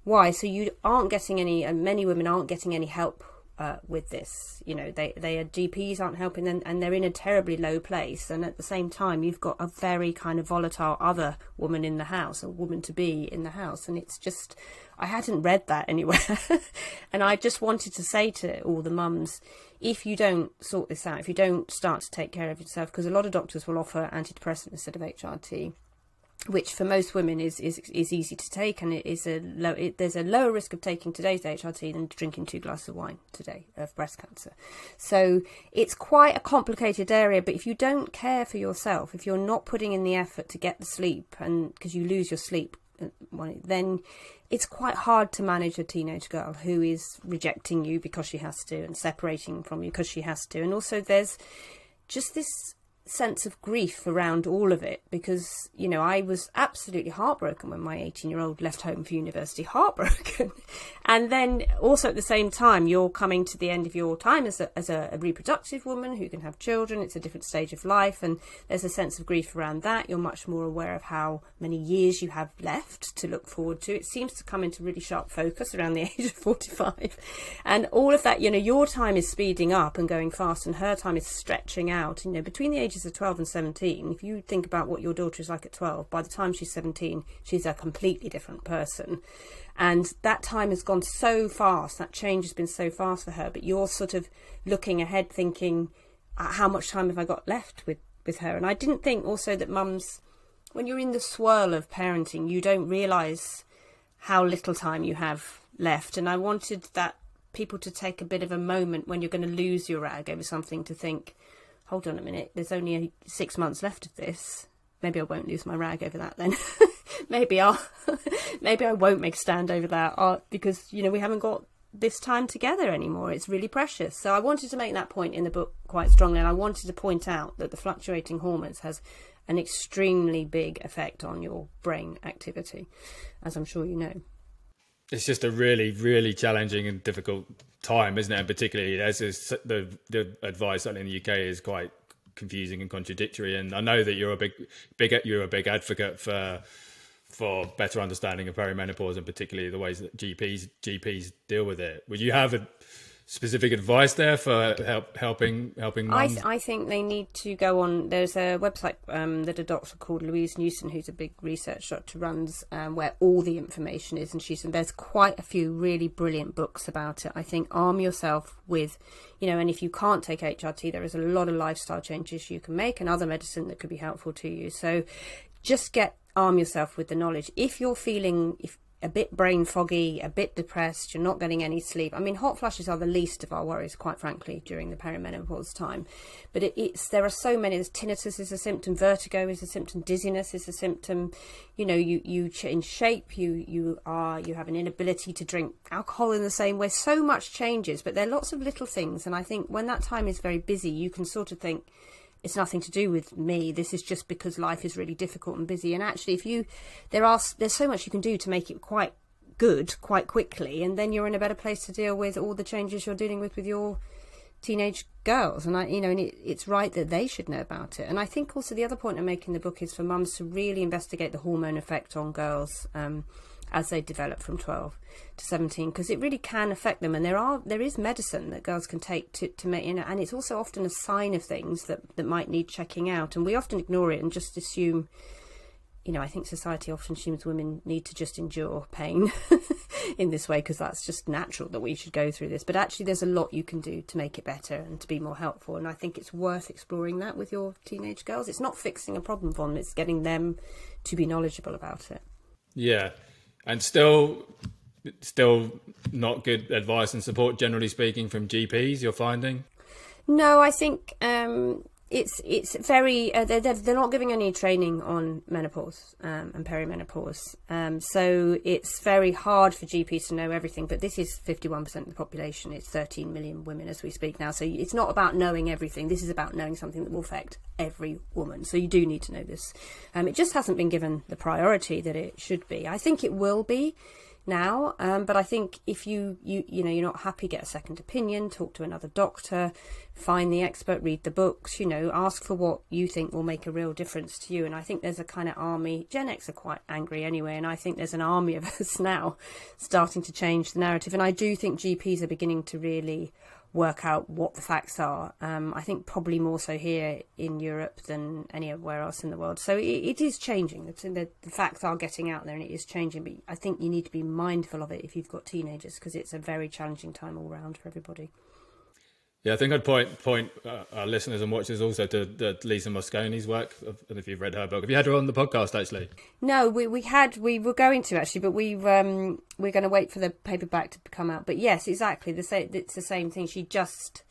why. So you aren't getting any and many women aren't getting any help uh, with this. You know, they they are GPs aren't helping them, and they're in a terribly low place. And at the same time, you've got a very kind of volatile other woman in the house, a woman to be in the house, and it's just I hadn't read that anywhere, and I just wanted to say to all the mums, if you don't sort this out, if you don't start to take care of yourself, because a lot of doctors will offer antidepressant instead of HRT which for most women is, is is easy to take, and it is a low. It, there's a lower risk of taking today's HRT than drinking two glasses of wine today of breast cancer. So it's quite a complicated area. But if you don't care for yourself, if you're not putting in the effort to get the sleep, and because you lose your sleep, uh, then it's quite hard to manage a teenage girl who is rejecting you because she has to, and separating from you because she has to, and also there's just this sense of grief around all of it because you know I was absolutely heartbroken when my 18 year old left home for university heartbroken. And then also at the same time you're coming to the end of your time as a, as a, a, reproductive woman who can have children. It's a different stage of life and there's a sense of grief around that. You're much more aware of how many years you have left to look forward to. It seems to come into really sharp focus around the age of 45 and all of that you know your time is speeding up and going fast and her time is stretching out. You know between the age ages of 12 and 17, if you think about what your daughter is like at 12, by the time she's 17, she's a completely different person. And that time has gone so fast, that change has been so fast for her, but you're sort of looking ahead thinking, uh, how much time have I got left with, with her? And I didn't think also that mums, when you're in the swirl of parenting, you don't realise how little time you have left. And I wanted that people to take a bit of a moment when you're going to lose your rag over something to think, hold on a minute, there's only six months left of this. Maybe I won't lose my rag over that then. maybe I'll, maybe I won't make a stand over that uh, because, you know, we haven't got this time together anymore. It's really precious. So I wanted to make that point in the book quite strongly, and I wanted to point out that the fluctuating hormones has an extremely big effect on your brain activity, as I'm sure you know. It's just a really, really challenging and difficult time, isn't it? And particularly as is, the the advice in the UK is quite confusing and contradictory. And I know that you're a big, big, you're a big advocate for for better understanding of perimenopause and particularly the ways that GPs GPs deal with it. Would you have a specific advice there for help, helping helping I, th- I think they need to go on. There's a website um, that a doctor called Louise Newson, who's a big research doctor, runs, um, where all the information is, and she's and there's quite a few really brilliant books about it. I think arm yourself with, you know, and if you can't take HRT, there is a lot of lifestyle changes you can make and other medicine that could be helpful to you. So, just get arm yourself with the knowledge. If you're feeling if a bit brain foggy, a bit depressed, you're not getting any sleep. I mean, hot flushes are the least of our worries, quite frankly, during the perimenopause time. But it, it's there are so many. There's tinnitus is a symptom, vertigo is a symptom, dizziness is a symptom. You know, you you change shape, you you are you have an inability to drink alcohol in the same way. So much changes, but there are lots of little things, and I think when that time is very busy, you can sort of think it's nothing to do with me. This is just because life is really difficult and busy. And actually if you there are there's so much you can do to make it quite good quite quickly and then you're in a better place to deal with all the changes you're dealing with with your teenage girls. And i you know and it, it's right that they should know about it. And i think also the other point i'm making in the book is for mums to really investigate the hormone effect on girls um, as they develop from 12 to 17 because it really can affect them. And there are there is medicine that girls can take to, to make you know and it's also often a sign of things that that might need checking out. And we often ignore it and just assume you know i think society often assumes women need to just endure pain in this way because that's just natural that we should go through this. But actually there's a lot you can do to make it better and to be more helpful. And i think it's worth exploring that with your teenage girls. It's not fixing a problem for them it's getting them to be knowledgeable about it. Yeah and still still not good advice and support generally speaking from GPs you're finding? No I think um, it's it's very uh, they're, they're not giving any training on menopause um, and perimenopause. Um, so it's very hard for GPs to know everything but this is 51% of the population. It's 13 million women as we speak now. So it's not about knowing everything. This is about knowing something that will affect every woman. So you do need to know this. Um, it just hasn't been given the priority that it should be. I think it will be now. Um, but I think if you, you you know you're not happy, get a second opinion, talk to another doctor, find the expert, read the books. You know, ask for what you think will make a real difference to you. And I think there's a kind of army. Gen X are quite angry anyway, and I think there's an army of us now starting to change the narrative. And I do think GPs are beginning to really work out what the facts are. Um, I think probably more so here in Europe than anywhere else in the world. So it, it is changing. The, the, facts are getting out there and it is changing. But I think you need to be mindful of it if you've got teenagers because it's a very challenging time all round for everybody. Yeah, I think I'd point point uh, our listeners and watchers also to, to Lisa Mosconi's work. And if you've read her book. Have you had her on the podcast actually? No, we, we had we were going to actually, but we've um, we're going to wait for the paperback to come out. But yes, exactly the same. It's the same thing. She just,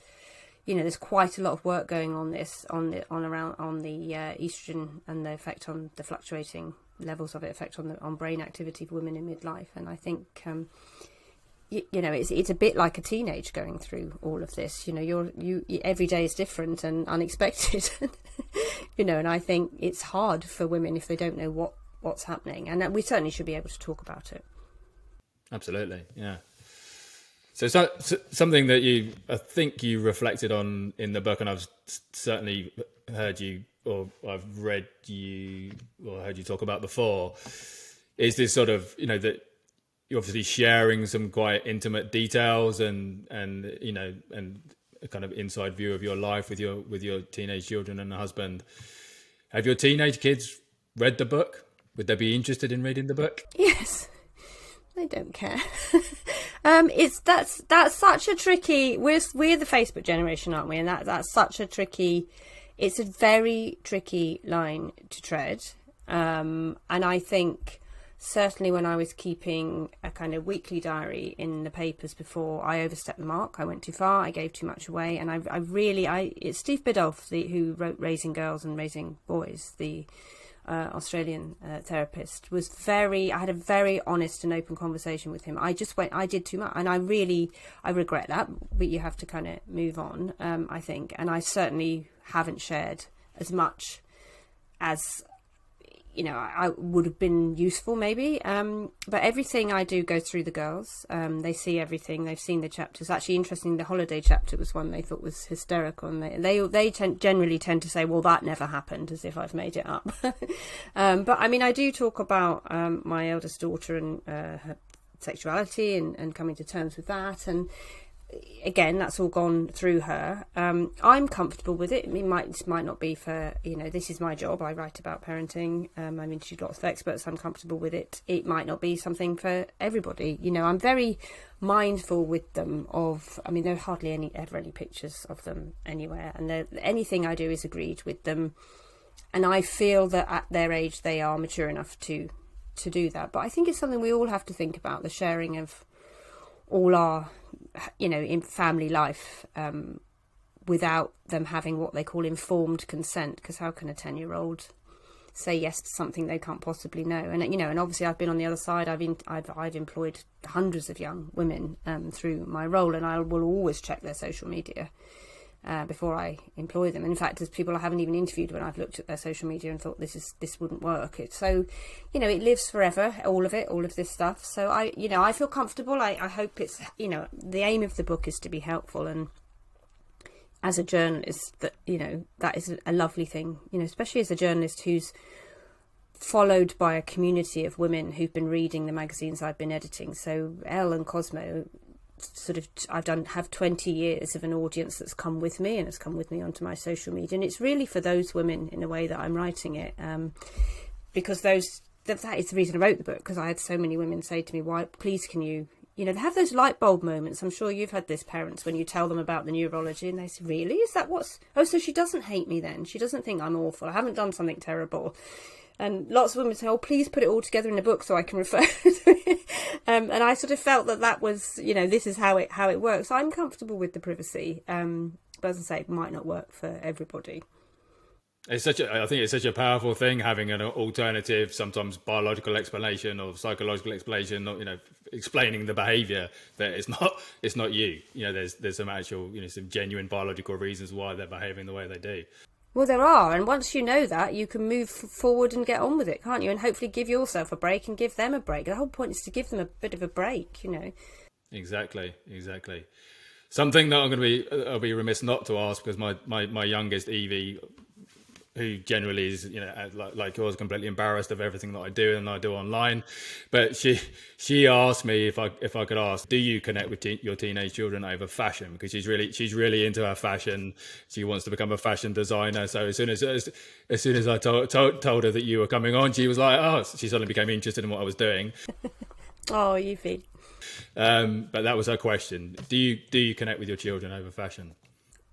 you know, there's quite a lot of work going on this on the on around on the uh, estrogen and the effect on the fluctuating levels of it effect on the on brain activity for women in midlife. And I think. Um, you, you, know, it's it's a bit like a teenage going through all of this. You know, you're you, every day is different and unexpected. you know, and I think it's hard for women if they don't know what what's happening, and we certainly should be able to talk about it. Absolutely, yeah. So, so, so something that you, I think you reflected on in the book, and I've certainly heard you, or I've read you, or heard you talk about before, is this sort of, you know, that you're obviously sharing some quite intimate details and and you know and a kind of inside view of your life with your with your teenage children and a husband. Have your teenage kids read the book? Would they be interested in reading the book? Yes. They don't care. um, it's that's that's such a tricky. We're we're the Facebook generation, aren't we? And that that's such a tricky. It's a very tricky line to tread. Um, and I think certainly when I was keeping a kind of weekly diary in the papers before I overstepped the mark, I went too far, I gave too much away, and I, I really, I it's Steve Biddulph the, who wrote Raising Girls and Raising Boys, the uh, Australian uh, therapist, was very. I had a very honest and open conversation with him. I just went. I did too much, and I really, I regret that. But you have to kind of move on. Um, I think, and I certainly haven't shared as much as you know, I, would have been useful maybe. Um, but everything I do goes through the girls. Um, they see everything. They've seen the chapters. Actually, interesting. The holiday chapter was one they thought was hysterical, and they they, they tend, generally tend to say, "Well, that never happened," as if I've made it up. um, but I mean, I do talk about um, my eldest daughter and uh, her sexuality and, and coming to terms with that, and again, that's all gone through her. Um, I'm comfortable with it. It might this might not be for you know this is my job. I write about parenting. Um, I'm interviewed lots of experts. I'm comfortable with it. It might not be something for everybody. You know, I'm very mindful with them of. I mean, there are hardly any ever any pictures of them anywhere, and anything I do is agreed with them. And I feel that at their age they are mature enough to to do that. But I think it's something we all have to think about the sharing of all our you know, in family life um, without them having what they call informed consent. Because how can a ten-year-old say yes to something they can't possibly know? And you know, and obviously, I've been on the other side. I've been, I've, I've employed hundreds of young women um, through my role, and I will always check their social media. Uh, before I employ them. In fact, there's people I haven't even interviewed when I've looked at their social media and thought this is this wouldn't work. It's so, you know, it lives forever. All of it, all of this stuff. So I, you know, I feel comfortable. I, I hope it's, you know, the aim of the book is to be helpful and. As a journalist, that you know that is a lovely thing. You know, especially as a journalist who's followed by a community of women who've been reading the magazines I've been editing. So Elle and Cosmo sort of I've done have 20 years of an audience that's come with me and has come with me onto my social media. And it's really for those women in a way that I'm writing it um, because those that, that is the reason I wrote the book because I had so many women say to me why please can you you know they have those light bulb moments. I'm sure you've had this parents when you tell them about the neurology and they say really? Is that what's oh so she doesn't hate me then? She doesn't think I'm awful. I haven't done something terrible and lots of women say, "Oh, please put it all together in a book so I can refer to it." Um, and I sort of felt that that was, you know, this is how it how it works. I'm comfortable with the privacy, um, but as I say, it might not work for everybody. It's such a, I think it's such a powerful thing having an alternative, sometimes biological explanation or psychological explanation, or you know, explaining the behaviour that it's not, it's not you. You know, there's there's some actual, you know, some genuine biological reasons why they're behaving the way they do. Well, there are, and once you know that, you can move forward and get on with it, can't you? And hopefully give yourself a break and give them a break. The whole point is to give them a bit of a break, you know. Exactly, exactly. Something that I'm going to be, I'll be remiss not to ask because my, my, my youngest Evie who generally is you know like, like yours completely embarrassed of everything that I do and I do online. But she she asked me if I if I could ask do you connect with te- your teenage children over fashion? Because she's really she's really into her fashion. She wants to become a fashion designer. So as soon as as, as soon as I told, told told her that you were coming on she was like oh she suddenly became interested in what I was doing. Oh you feel um, but that was her question. Do you do you connect with your children over fashion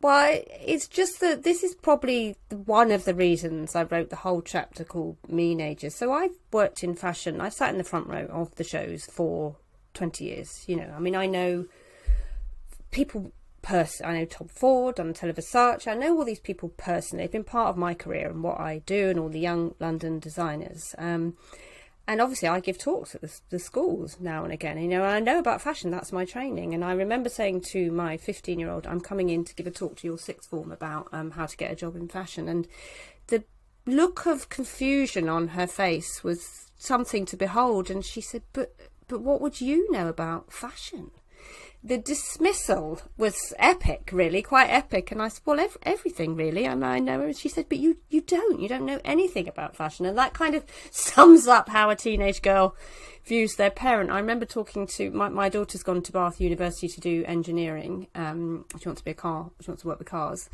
well, it's just that this is probably one of the reasons I wrote the whole chapter called Meenagers. So I've worked in fashion. I've sat in the front row of the shows for 20 years. You know, I mean, I know people. I know Tom Ford, I Donatella Versace. I know all these people personally. They've been part of my career and what I do, and all the young London designers. Um, and obviously I give talks at the, the, schools now and again. You know, I know about fashion. That's my training. And I remember saying to my 15 year old, "I'm coming in to give a talk to your sixth form about um, how to get a job in fashion." And the look of confusion on her face was something to behold. And she said, "But, but what would you know about fashion?" The dismissal was epic, really, quite epic. And I said, well, ev- everything really. And I know. And she said, but you, you don't, you don't know anything about fashion. And that kind of sums up how a teenage girl views their parent. I remember talking to my, my daughter's gone to Bath University to do engineering. Um, she wants to be a car, she wants to work with cars.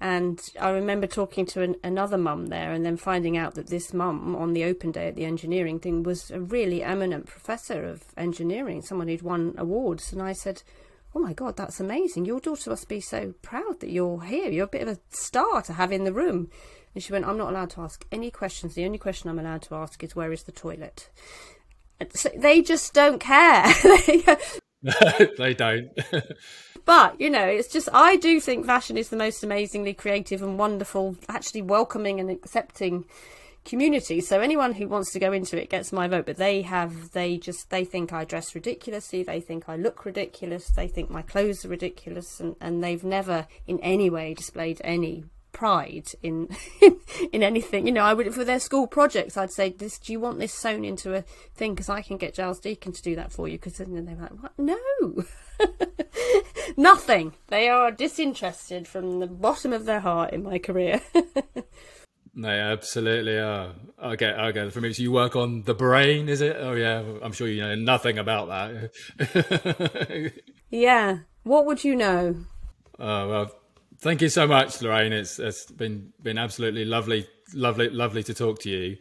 And I remember talking to an, another mum there and then finding out that this mum on the open day at the engineering thing was a really eminent professor of engineering, someone who'd won awards. And I said, Oh my God, that's amazing. Your daughter must be so proud that you're here. You're a bit of a star to have in the room. And she went, I'm not allowed to ask any questions. The only question I'm allowed to ask is, Where is the toilet? So they just don't care. no, they don't. but you know, it's just I do think fashion is the most amazingly creative and wonderful, actually welcoming and accepting community. So anyone who wants to go into it gets my vote. But they have, they just, they think I dress ridiculously. They think I look ridiculous. They think my clothes are ridiculous, and, and they've never in any way displayed any pride in in anything. You know, I would for their school projects, I'd say, "This, do you want this sewn into a thing? Because I can get Giles Deacon to do that for you." Because then they're like, "What? No." Nothing. They are disinterested from the bottom of their heart in my career. They absolutely are. Okay, okay. For me, so you work on the brain, is it? Oh yeah, I'm sure you know nothing about that. yeah. What would you know? Oh well, thank you so much, Lorraine. It's it's been been absolutely lovely, lovely, lovely to talk to you.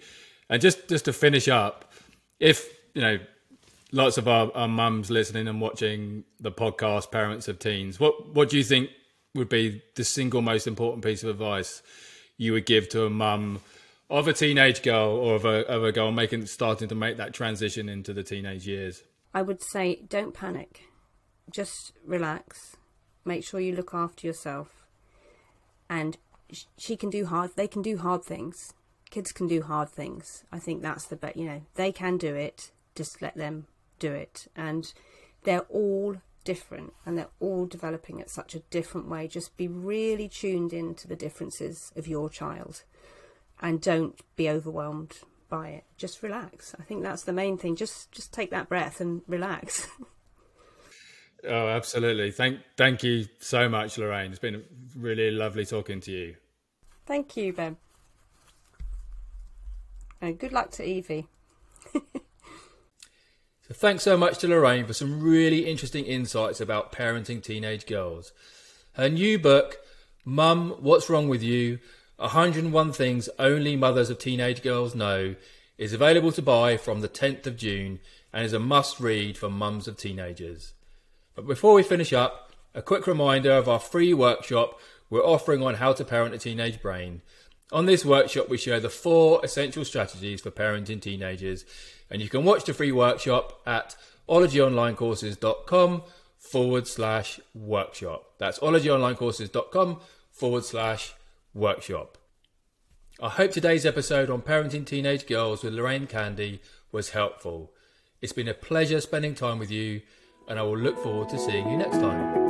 And just just to finish up, if you know, lots of our, our mums listening and watching the podcast, parents of teens, what what do you think would be the single most important piece of advice? you would give to a mum of a teenage girl or of a, of a girl making starting to make that transition into the teenage years? I would say don't panic. Just relax. Make sure you look after yourself. And she can do hard they can do hard things. Kids can do hard things. I think that's the bet, you know, they can do it. Just let them do it. And they're all different and they're all developing at such a different way. Just be really tuned into the differences of your child and don't be overwhelmed by it. Just relax. I think that's the main thing. Just just take that breath and relax. oh, absolutely. Thank thank you so much, Lorraine. It's been really lovely talking to you. Thank you, Ben. And good luck to Evie. So thanks so much to Lorraine for some really interesting insights about parenting teenage girls. Her new book, Mum, What's Wrong With You? 101 Things Only Mothers of Teenage Girls Know, is available to buy from the 10th of June and is a must read for mums of teenagers. But before we finish up, a quick reminder of our free workshop we're offering on how to parent a teenage brain. On this workshop, we share the four essential strategies for parenting teenagers and you can watch the free workshop at ologyonlinecourses.com forward slash workshop. That's ologyonlinecourses.com forward slash workshop. I hope today's episode on parenting teenage girls with Lorraine Candy was helpful. It's been a pleasure spending time with you, and I will look forward to seeing you next time.